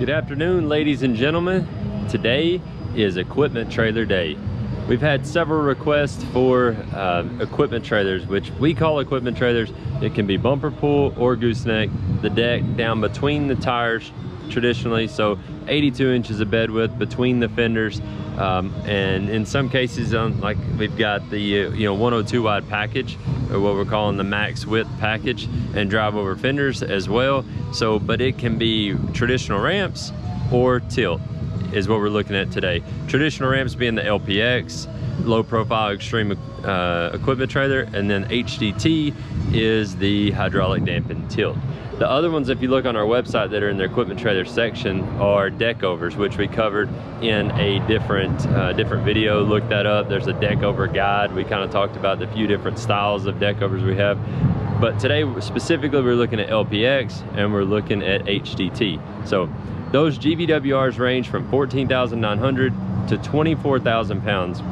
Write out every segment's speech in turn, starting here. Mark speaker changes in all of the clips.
Speaker 1: Good afternoon, ladies and gentlemen. Today is equipment trailer day. We've had several requests for uh, equipment trailers, which we call equipment trailers. It can be bumper pull or gooseneck, the deck down between the tires traditionally, so 82 inches of bed width between the fenders. Um, and in some cases, um, like we've got the uh, you know 102 wide package, or what we're calling the max width package, and drive over fenders as well. So, but it can be traditional ramps or tilt is what we're looking at today. Traditional ramps being the LPX, low profile extreme uh, equipment trailer, and then HDT is the hydraulic dampened tilt. The other ones, if you look on our website that are in the equipment trailer section, are deck overs, which we covered in a different uh, different video. Look that up. There's a deck over guide. We kind of talked about the few different styles of deck overs we have. But today, specifically, we're looking at LPX and we're looking at HDT. So those GVWRs range from 14,900 to 24,000 pounds.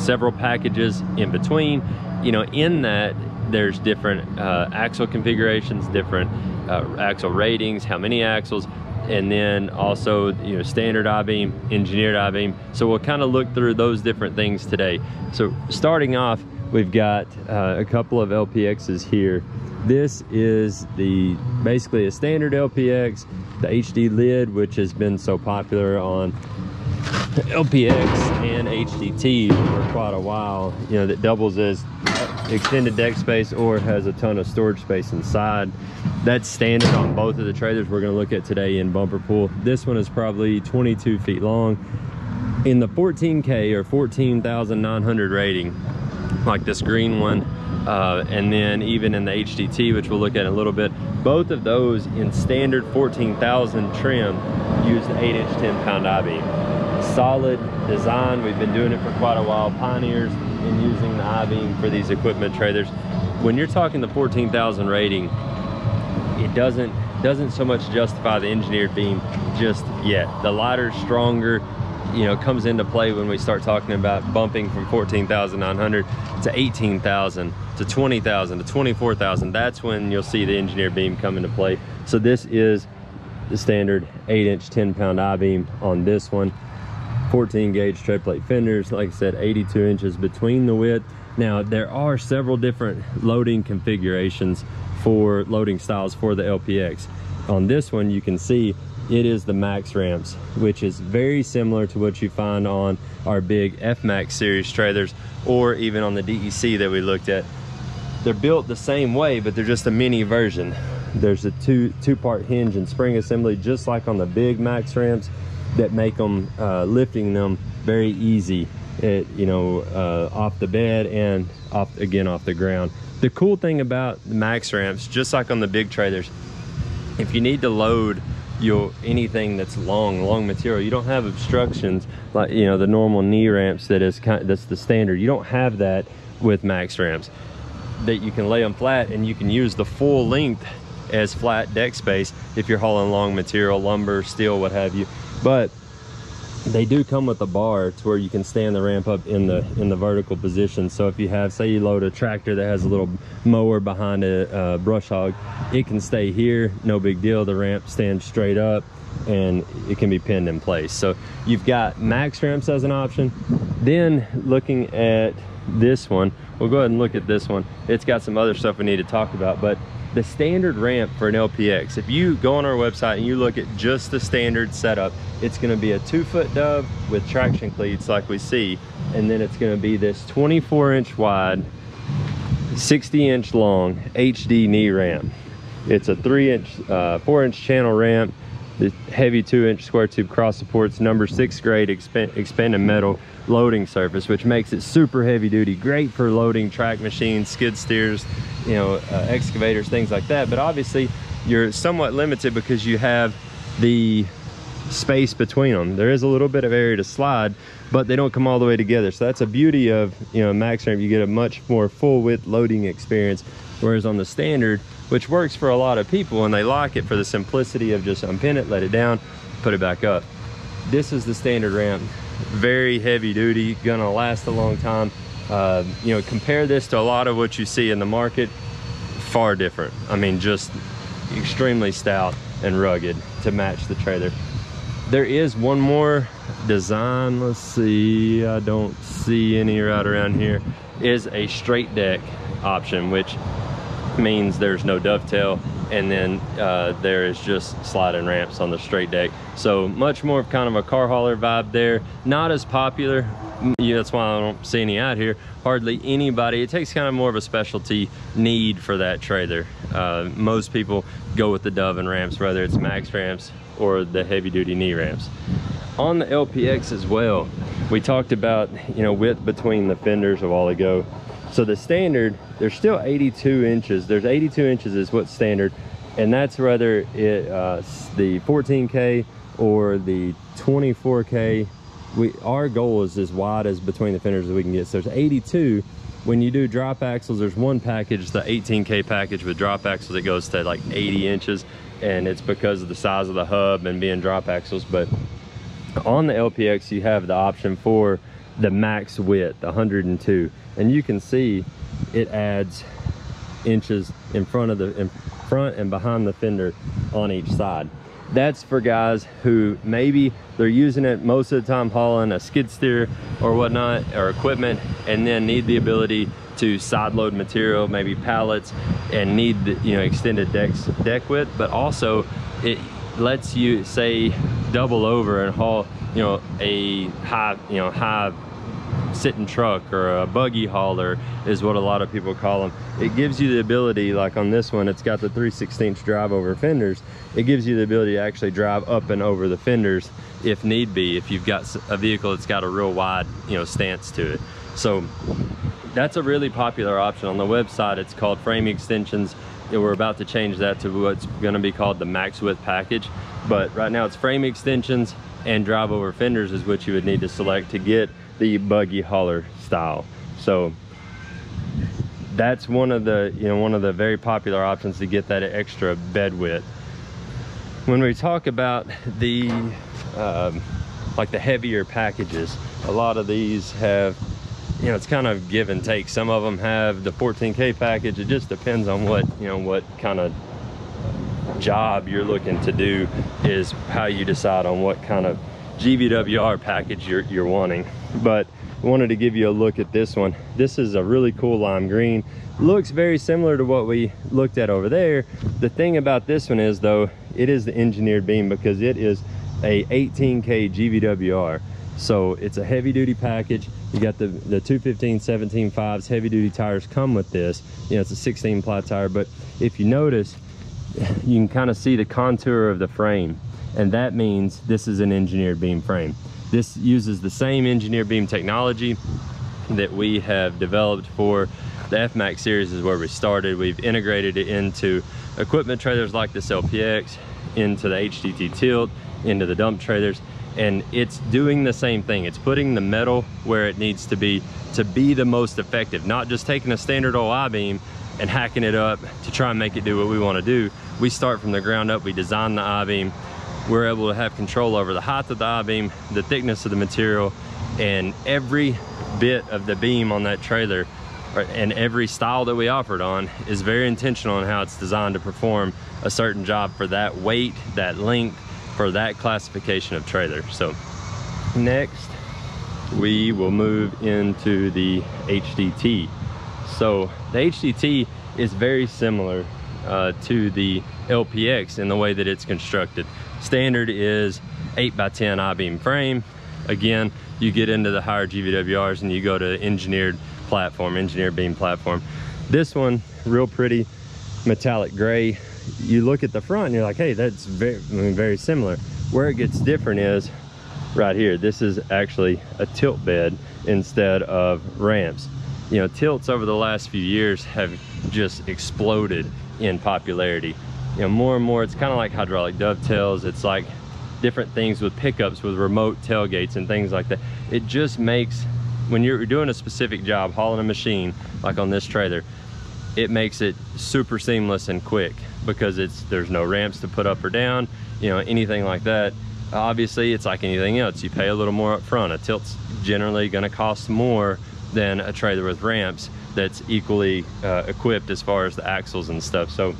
Speaker 1: Several packages in between. You know, in that, there's different uh, axle configurations, different uh, axle ratings, how many axles, and then also you know standard I-beam, engineered I-beam. So we'll kind of look through those different things today. So starting off, we've got uh, a couple of LPXs here. This is the basically a standard LPX, the HD lid, which has been so popular on LPX and HDT for quite a while, you know, that doubles as extended deck space or has a ton of storage space inside. That's standard on both of the trailers we're gonna look at today in bumper pull. This one is probably 22 feet long. In the 14K or 14,900 rating, like this green one, uh, and then even in the HDT, which we'll look at in a little bit, both of those in standard 14,000 trim use the 8 inch 10 pound I-beam. Solid design, we've been doing it for quite a while, pioneers in using the I-beam for these equipment trailers. When you're talking the 14,000 rating, it doesn't doesn't so much justify the engineered beam just yet. The lighter, stronger, you know, comes into play when we start talking about bumping from 14,900 to 18,000 to 20,000 to 24,000. That's when you'll see the engineered beam come into play. So this is the standard 8 inch 10 pound I-beam on this one. 14 gauge tread plate fenders, like I said, 82 inches between the width. Now there are several different loading configurations for loading styles for the LPX. On this one, you can see it is the max ramps which is very similar to what you find on our big f-max series trailers or even on the dec that we looked at they're built the same way but they're just a mini version there's a two two part hinge and spring assembly just like on the big max ramps that make them uh, lifting them very easy. At, you know uh, off the bed and off again off the ground. The cool thing about the max ramps just like on the big trailers if you need to load your anything that's long long material you don't have obstructions like you know the normal knee ramps that is kind that's the standard. You don't have that with max ramps. That you can lay them flat and you can use the full length as flat deck space if you're hauling long material lumber steel what have you but they do come with a bar to where you can stand the ramp up in the in the vertical position. So if you have say you load a tractor that has a little mower behind a uh, brush hog it can stay here no big deal. The ramp stands straight up and it can be pinned in place. So you've got max ramps as an option. Then looking at this one we'll go ahead and look at this one. It's got some other stuff we need to talk about but the standard ramp for an LPX, if you go on our website and you look at just the standard setup, it's gonna be a two foot dove with traction cleats like we see. And then it's gonna be this 24 inch wide, 60 inch long HD knee ramp. It's a three inch, uh, four inch channel ramp, the heavy two inch square tube cross supports, number six grade exp expanded metal loading surface, which makes it super heavy duty, great for loading track machines, skid steers, you know, uh, excavators, things like that. But obviously you're somewhat limited because you have the space between them. There is a little bit of area to slide, but they don't come all the way together. So that's a beauty of, you know, max ramp. You get a much more full width loading experience. Whereas on the standard, which works for a lot of people and they like it for the simplicity of just unpin it, let it down, put it back up. This is the standard ramp. Very heavy duty, gonna last a long time. Uh, you know, compare this to a lot of what you see in the market, far different. I mean, just extremely stout and rugged to match the trailer. There is one more design. Let's see. I don't see any right around here. Is a straight deck option, which means there's no dovetail and then uh, there is just sliding ramps on the straight deck. So much more of kind of a car hauler vibe there. Not as popular. Yeah, that's why I don't see any out here. Hardly anybody. It takes kind of more of a specialty need for that trailer. Uh, most people go with the Dove and ramps, whether it's max ramps or the heavy duty knee ramps. On the LPX as well, we talked about, you know, width between the fenders a while ago. So the standard, there's still 82 inches. There's 82 inches is what's standard. And that's whether it uh, the 14K or the 24K. We, our goal is as wide as between the fenders as we can get. So there's 82. When you do drop axles, there's one package, the 18K package with drop axles that goes to like 80 inches. And it's because of the size of the hub and being drop axles. But on the LPX, you have the option for the max width, 102. And you can see it adds inches in front of the in front and behind the fender on each side. That's for guys who maybe they're using it most of the time hauling a skid steer or whatnot or equipment and then need the ability to side load material, maybe pallets and need the, you know extended decks deck width, but also it lets you say double over and haul you know a high you know high sitting truck or a buggy hauler is what a lot of people call them it gives you the ability like on this one it's got the 3 16 drive over fenders. It gives you the ability to actually drive up and over the fenders if need be if you've got a vehicle that's got a real wide you know stance to it. So that's a really popular option. On the website it's called frame extensions. We're about to change that to what's going to be called the max width package. But right now it's frame extensions and drive over fenders is what you would need to select to get the buggy hauler style. So that's one of the, you know, one of the very popular options to get that extra bed width. When we talk about the, um, like the heavier packages, a lot of these have, you know, it's kind of give and take. Some of them have the 14K package. It just depends on what, you know, what kind of job you're looking to do is how you decide on what kind of GVWR package you're, you're wanting. But I wanted to give you a look at this one. This is a really cool lime green. Looks very similar to what we looked at over there. The thing about this one is though, it is the engineered beam because it is a 18K GVWR. So it's a heavy duty package. You got the, the 215 17 5s heavy duty tires come with this. You know, it's a 16 ply tire, but if you notice, you can kind of see the contour of the frame and that means this is an engineered beam frame. This uses the same engineer beam technology that we have developed for the F-Max series is where we started. We've integrated it into equipment trailers like this LPX, into the HDT tilt, into the dump trailers, and it's doing the same thing. It's putting the metal where it needs to be to be the most effective, not just taking a standard old I-beam and hacking it up to try and make it do what we want to do. We start from the ground up, we design the I-beam, we're able to have control over the height of the I-beam, the thickness of the material, and every bit of the beam on that trailer and every style that we offered on is very intentional in how it's designed to perform a certain job for that weight, that length, for that classification of trailer. So next, we will move into the HDT. So the HDT is very similar uh, to the LPX in the way that it's constructed. Standard is 8 by 10 I-beam frame. Again, you get into the higher GVWRs and you go to engineered platform, engineered beam platform. This one, real pretty metallic gray. You look at the front and you're like, hey, that's very, very similar. Where it gets different is right here. This is actually a tilt bed instead of ramps. You know, tilts over the last few years have just exploded in popularity you know more and more it's kind of like hydraulic dovetails. It's like different things with pickups with remote tailgates and things like that. It just makes when you're doing a specific job hauling a machine like on this trailer it makes it super seamless and quick because it's there's no ramps to put up or down you know anything like that. Obviously it's like anything else. You pay a little more up front a tilt's generally going to cost more than a trailer with ramps that's equally uh, equipped as far as the axles and stuff. So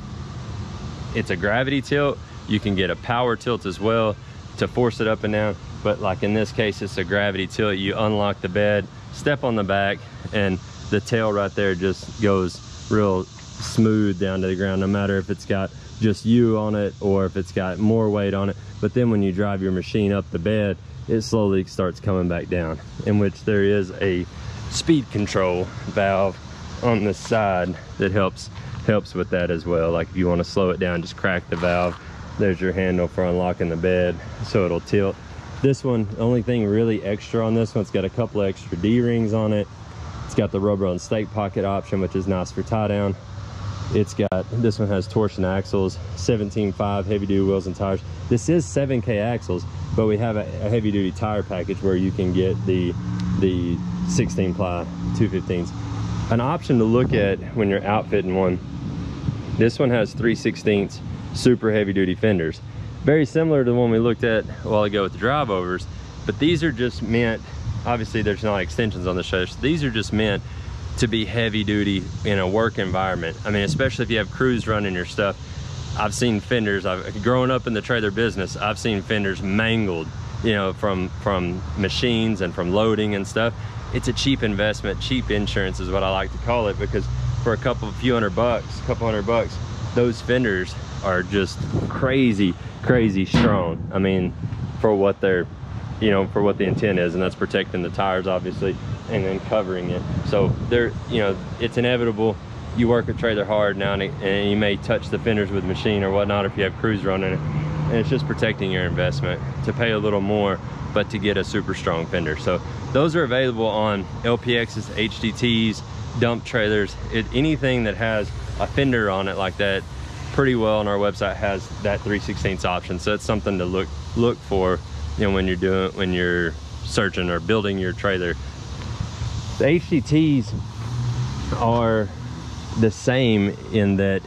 Speaker 1: it's a gravity tilt, You can get a power tilt as well to force it up and down. But like in this case, it's a gravity tilt. You unlock the bed, step on the back, and the tail right there just goes real smooth down to the ground, no matter if it's got just you on it or if it's got more weight on it. But then when you drive your machine up the bed, it slowly starts coming back down, in which there is a speed control valve on the side that helps helps with that as well. Like if you want to slow it down, just crack the valve. There's your handle for unlocking the bed so it'll tilt. This one, the only thing really extra on this one, it's got a couple extra D-rings on it. It's got the rubber on stake pocket option, which is nice for tie down. It's got, this one has torsion axles, 17.5 heavy duty wheels and tires. This is 7K axles, but we have a, a heavy duty tire package where you can get the, the 16 ply 215s. An option to look at when you're outfitting one, this one has 3 16ths super heavy duty fenders. Very similar to the one we looked at a while ago with the drive overs, but these are just meant, obviously there's not extensions on the show, so these are just meant to be heavy duty in a work environment. I mean, especially if you have crews running your stuff. I've seen fenders, I've grown up in the trailer business, I've seen fenders mangled, you know, from, from machines and from loading and stuff. It's a cheap investment, cheap insurance is what I like to call it because for a couple, few hundred bucks, a couple hundred bucks, those fenders are just crazy, crazy strong. I mean, for what they're, you know, for what the intent is, and that's protecting the tires, obviously, and then covering it. So they're, you know, it's inevitable. You work a trailer hard now, and, it, and you may touch the fenders with machine or whatnot if you have crews running it. And it's just protecting your investment to pay a little more, but to get a super strong fender. So those are available on LPXs, HDTs, dump trailers, it, anything that has a fender on it like that pretty well on our website has that 3 16 option. So it's something to look look for, you know, when you're doing when you're searching or building your trailer. The HDTs are the same in that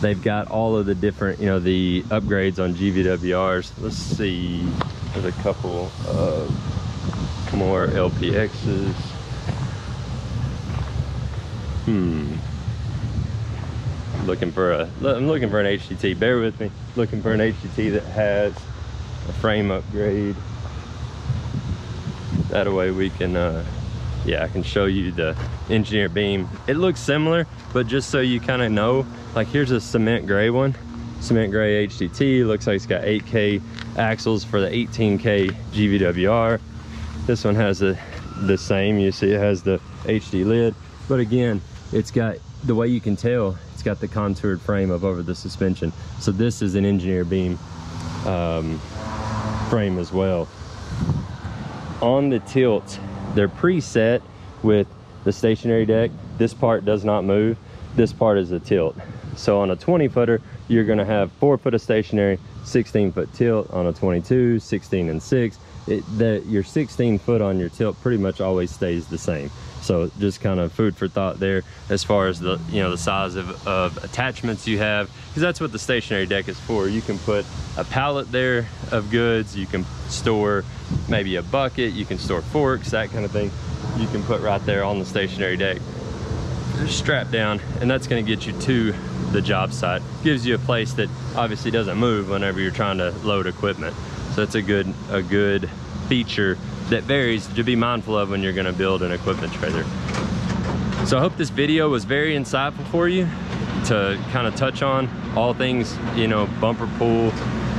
Speaker 1: they've got all of the different, you know, the upgrades on GVWRs. Let's see, there's a couple of more LPXs. Hmm. Looking for a I'm looking for an HDT bear with me. Looking for an HDT that has a frame upgrade. That way we can uh, yeah I can show you the engineer beam. It looks similar but just so you kind of know like here's a cement gray one. Cement gray HDT looks like it's got 8k axles for the 18k GVWR this one has the the same. You see it has the HD lid. But again it's got the way you can tell it's got the contoured frame of over the suspension. So this is an engineer beam um, frame as well. On the tilts, they're preset with the stationary deck. This part does not move. This part is a tilt. So on a 20 footer, you're gonna have four foot of stationary, 16 foot tilt on a 22, 16 and six. It, the, your 16 foot on your tilt pretty much always stays the same. So just kind of food for thought there as far as the, you know, the size of, of attachments you have, because that's what the stationary deck is for. You can put a pallet there of goods, you can store maybe a bucket, you can store forks, that kind of thing. You can put right there on the stationary deck. Just strap down and that's gonna get you to the job site. Gives you a place that obviously doesn't move whenever you're trying to load equipment. So that's a good, a good feature that varies to be mindful of when you're gonna build an equipment trailer. So I hope this video was very insightful for you to kind of touch on all things, you know, bumper pull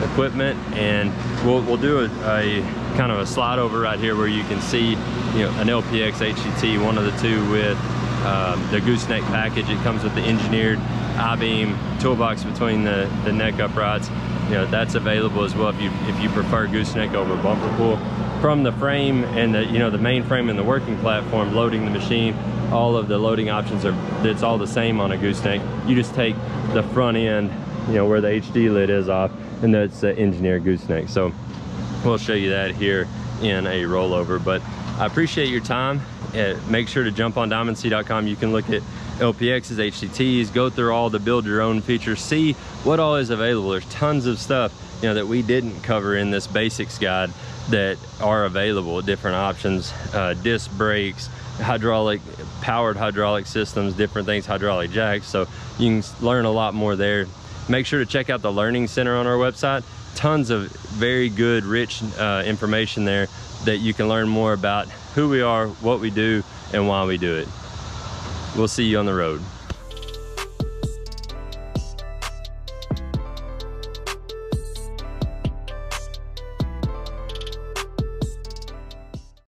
Speaker 1: equipment. And we'll, we'll do a, a kind of a slide over right here where you can see, you know, an LPX HDT, one of the two with um, the gooseneck package. It comes with the engineered I-beam toolbox between the, the neck uprights. You know, that's available as well if you, if you prefer gooseneck over bumper pull. From the frame and the you know the main frame and the working platform loading the machine all of the loading options are it's all the same on a gooseneck. You just take the front end you know where the hd lid is off and that's the engineered gooseneck. So we'll show you that here in a rollover but i appreciate your time. Uh, make sure to jump on diamondc.com you can look at lpx's hdts go through all the build your own features see what all is available there's tons of stuff you know that we didn't cover in this basics guide that are available, different options, uh, disc brakes, hydraulic, powered hydraulic systems, different things, hydraulic jacks. So you can learn a lot more there. Make sure to check out the Learning Center on our website. Tons of very good, rich uh, information there that you can learn more about who we are, what we do, and why we do it. We'll see you on the road.